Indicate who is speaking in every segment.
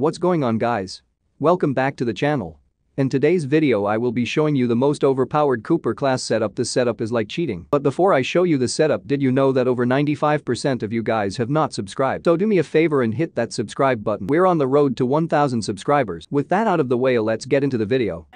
Speaker 1: What's going on guys? Welcome back to the channel. In today's video I will be showing you the most overpowered Cooper class setup this setup is like cheating. But before I show you the setup did you know that over 95% of you guys have not subscribed so do me a favor and hit that subscribe button we're on the road to 1000 subscribers. With that out of the way let's get into the video.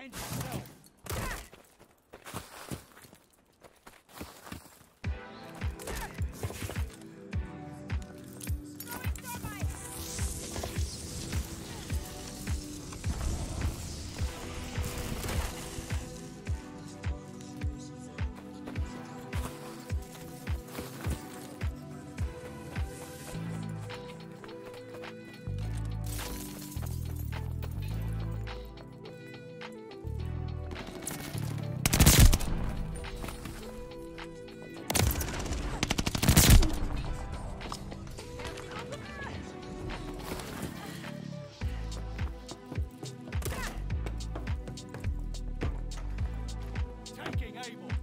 Speaker 2: Taking Able.